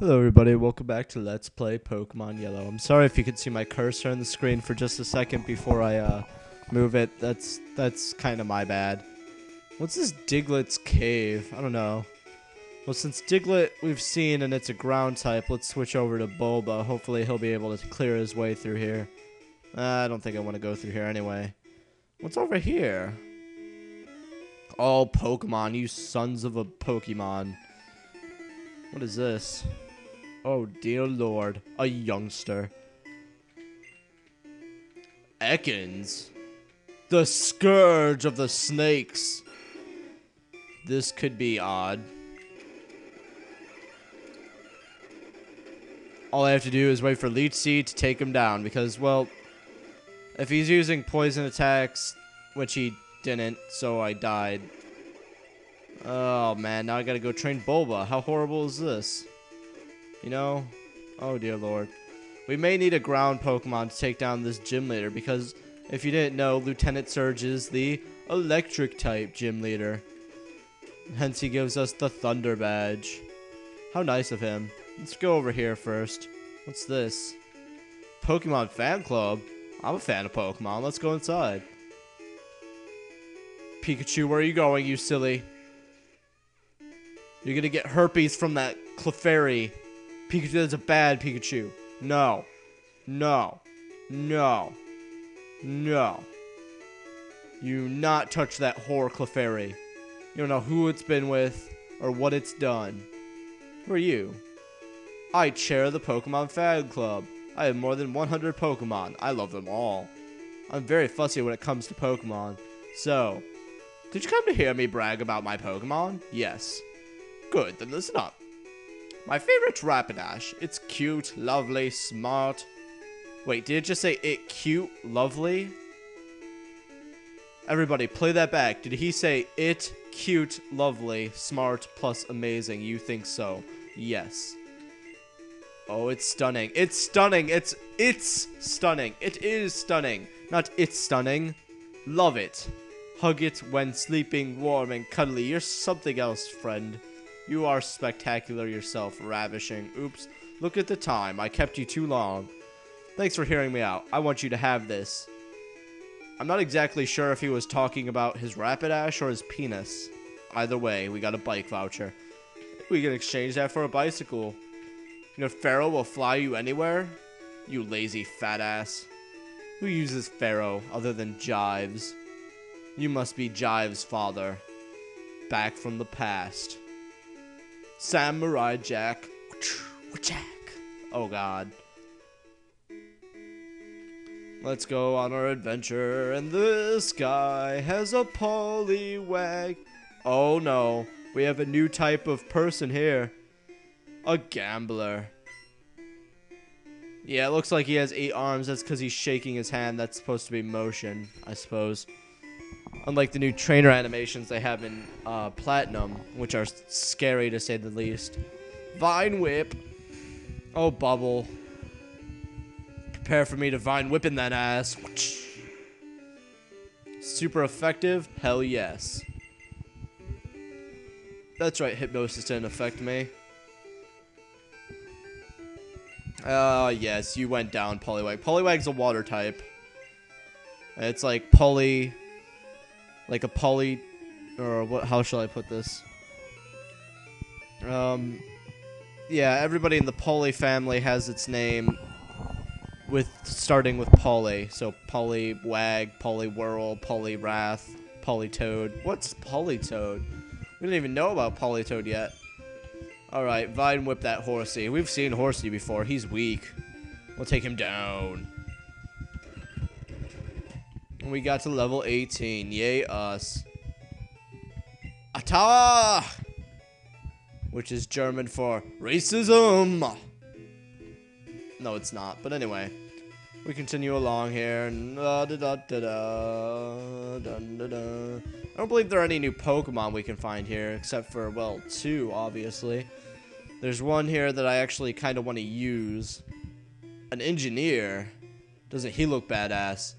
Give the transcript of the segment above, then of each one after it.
Hello everybody, welcome back to Let's Play Pokemon Yellow. I'm sorry if you could see my cursor on the screen for just a second before I uh, move it. That's that's kind of my bad. What's this Diglett's cave? I don't know. Well, since Diglett we've seen and it's a ground type, let's switch over to Bulba. Hopefully he'll be able to clear his way through here. Uh, I don't think I want to go through here anyway. What's over here? Oh, Pokemon, you sons of a Pokemon. What is this? Oh, dear lord. A youngster. Ekans? The scourge of the snakes. This could be odd. All I have to do is wait for Leech to take him down because, well, if he's using poison attacks, which he didn't, so I died. Oh man, now I gotta go train Bulba. How horrible is this? You know? Oh dear lord. We may need a ground Pokemon to take down this gym leader because if you didn't know, Lieutenant Surge is the electric type gym leader. Hence he gives us the Thunder Badge. How nice of him. Let's go over here first. What's this? Pokemon Fan Club? I'm a fan of Pokemon. Let's go inside. Pikachu, where are you going, you silly? You're gonna get herpes from that Clefairy. Pikachu, that's a bad Pikachu. No. No. No. No. You not touch that whore Clefairy. You don't know who it's been with or what it's done. Who are you? I chair the Pokemon Fan Club. I have more than 100 Pokemon. I love them all. I'm very fussy when it comes to Pokemon. So, did you come to hear me brag about my Pokemon? Yes. Good, then listen up. My favorite Rapidash. It's cute, lovely, smart. Wait, did it just say it cute, lovely? Everybody, play that back. Did he say it cute, lovely, smart, plus amazing? You think so? Yes. Oh, it's stunning. It's stunning. It's it's stunning. It is stunning. Not it's stunning. Love it. Hug it when sleeping warm and cuddly. You're something else, friend. You are spectacular yourself, ravishing. Oops. Look at the time. I kept you too long. Thanks for hearing me out. I want you to have this. I'm not exactly sure if he was talking about his Rapidash or his penis. Either way, we got a bike voucher. We can exchange that for a bicycle. You know, Fearow will fly you anywhere? You lazy fat ass. Who uses Fearow other than Jives? You must be Jives' father. Back from the past. Samurai Jack. Jack. Oh god. Let's go on our adventure, and this guy has a Poliwag. Oh no, we have a new type of person here. A gambler. Yeah, it looks like he has eight arms. That's because he's shaking his hand. That's supposed to be motion, I suppose. Unlike the new trainer animations they have in uh, Platinum, which are scary to say the least. Vine Whip. Oh, Bubble. Prepare for me to Vine Whip in that ass. Super effective? Hell yes. That's right, Hypnosis didn't affect me. Oh, uh, yes, you went down, Poliwag. Poliwag's a water type. It's like poly like a poly, or what? How shall I put this? Um, yeah, everybody in the Poly family has its name with starting with Poly. So Poliwag, Wrath, Poliwrath, Toad. What's Politoed? We don't even know about Politoed yet. Alright, Vine whip that horsey. We've seen horsey before. He's weak. We'll take him down. We got to level 18. Yay, us. Ata! Which is German for racism. No, it's not. But anyway, we continue along here. Da, da, da. I don't believe there are any new Pokemon we can find here, except for, well, two, obviously. There's one here that I actually kind of want to use. An engineer. Doesn't he look badass?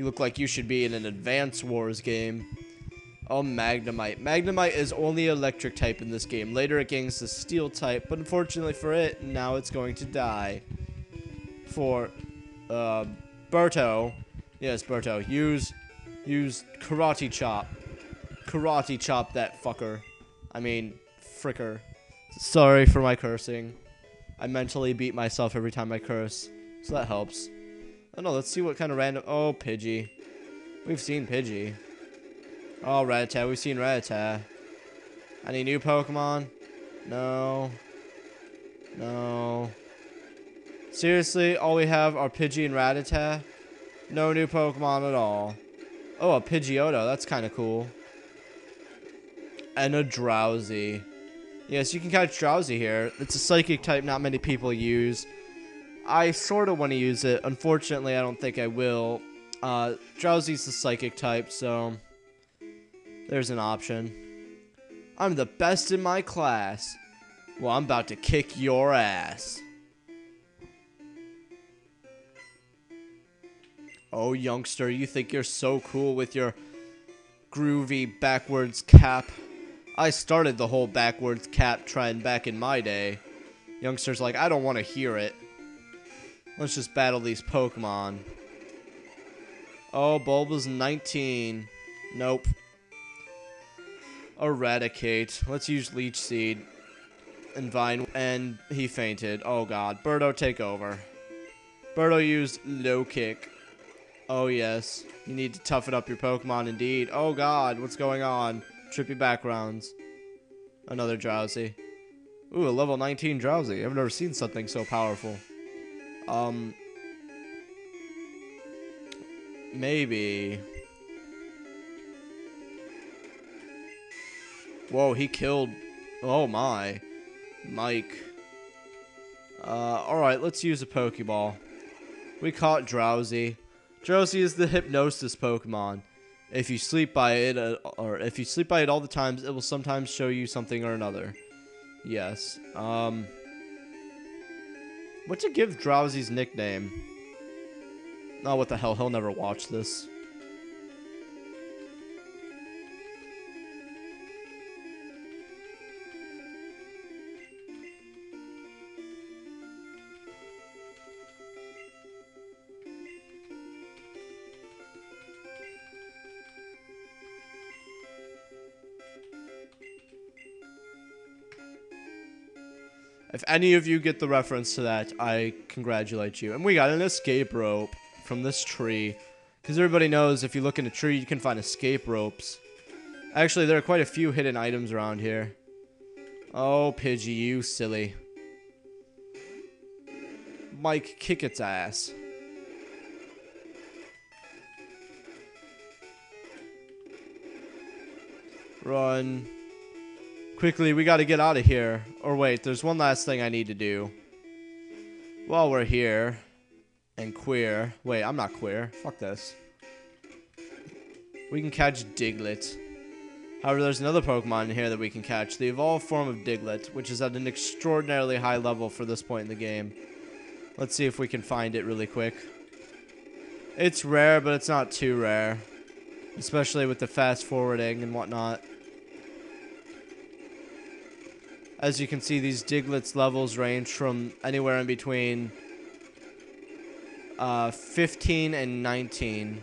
You look like you should be in an Advance Wars game. Oh, Magnemite. Magnemite is only electric type in this game. Later it gains the steel type, but unfortunately for it, now it's going to die. For uh, Berto, yes, Berto, use use Karate Chop. Karate Chop that fucker. I mean, fricker. Sorry for my cursing. I mentally beat myself every time I curse, so that helps. Oh no, let's see what kind of random. Oh, Pidgey. We've seen Pidgey. Oh, Rattata. We've seen Rattata. Any new Pokemon? No. No. Seriously, all we have are Pidgey and Rattata? No new Pokemon at all. Oh, a Pidgeotto. That's kind of cool. And a Drowzee. Yes, you can catch Drowzee here. It's a psychic type not many people use. I sort of want to use it. Unfortunately, I don't think I will. Uh, Drowzee's the psychic type, so there's an option. I'm the best in my class. Well, I'm about to kick your ass. Oh, youngster, you think you're so cool with your groovy backwards cap. I started the whole backwards cap trend back in my day. Youngster's like, I don't want to hear it. Let's just battle these Pokemon. Oh, Bulba's 19. Nope. Eradicate. Let's use Leech Seed. And Vine. And he fainted. Oh god. Birdo, take over. Birdo used Low Kick. Oh yes. You need to toughen up your Pokemon indeed. Oh god. What's going on? Trippy backgrounds. Another Drowzee. Ooh, a level 19 Drowzee. I've never seen something so powerful. Um. Maybe. Whoa, he killed... Oh my. Mike. Uh, alright, let's use a Pokeball. We caught Drowzee. Drowzee is the Hypnosis Pokemon. If you sleep by it, uh, or if you sleep by it all the times, it will sometimes show you something or another. Yes. Um... What to give Drowzee's nickname? Oh, what the hell, he'll never watch this. If any of you get the reference to that, I congratulate you. And we got an escape rope from this tree. Because everybody knows if you look in a tree, you can find escape ropes. Actually, there are quite a few hidden items around here. Oh, Pidgey, you silly. Mike, kick its ass. Run. Quickly, we gotta get out of here. Or wait, there's one last thing I need to do. While we're here. And queer. Wait, I'm not queer. Fuck this. We can catch Diglett. However, there's another Pokemon in here that we can catch. The evolved form of Diglett, which is at an extraordinarily high level for this point in the game. Let's see if we can find it really quick. It's rare, but it's not too rare. Especially with the fast forwarding and whatnot. As you can see, these Diglett's levels range from anywhere in between uh, 15 and 19.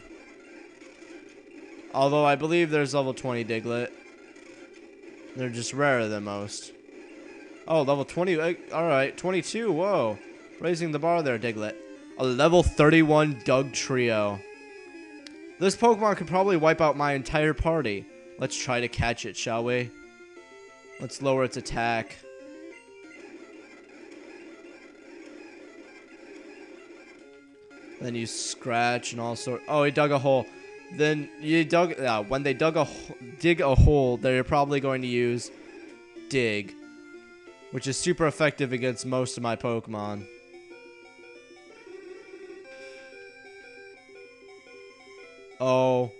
Although I believe there's level 20 Diglett. They're just rarer than most. Oh, level 20. Uh, Alright, 22. Whoa. Raising the bar there, Diglett. A level 31 Dugtrio. This Pokemon could probably wipe out my entire party. Let's try to catch it, shall we? Let's lower its attack. Then you scratch and all sort. Oh, he dug a hole. Then you dug. Uh, when they dug a dig a hole, they're probably going to use dig, which is super effective against most of my Pokemon. Oh.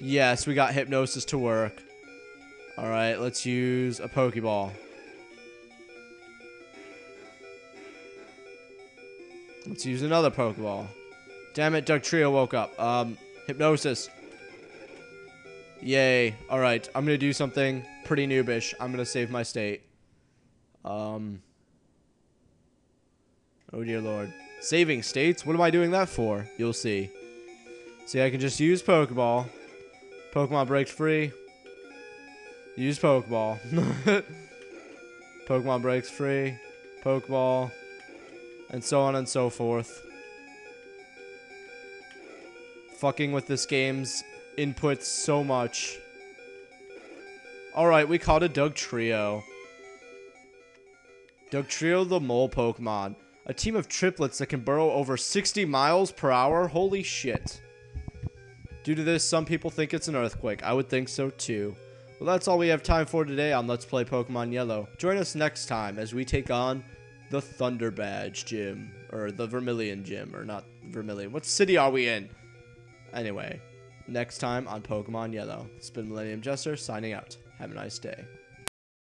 Yes, we got hypnosis to work. Alright, let's use a Pokeball. Let's use another Pokeball. Damn it, Dugtrio woke up. Um, Hypnosis. Yay. Alright, I'm gonna do something pretty noobish. I'm gonna save my state. Um. Oh dear lord. Saving states? What am I doing that for? You'll see. See, I can just use Pokeball. Pokemon breaks free. Use Pokeball. Pokemon breaks free. Pokeball. And so on and so forth. Fucking with this game's input so much. Alright, we caught a Dugtrio. Doug Trio the mole Pokemon. A team of triplets that can burrow over 60 miles per hour? Holy shit. Due to this, some people think it's an earthquake. I would think so too. Well, that's all we have time for today on Let's Play Pokemon Yellow. Join us next time as we take on the Thunder Badge Gym. Or the Vermilion Gym. Or not Vermilion. What city are we in? Anyway, next time on Pokemon Yellow. It's been Millennium Jester signing out. Have a nice day.